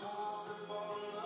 possible.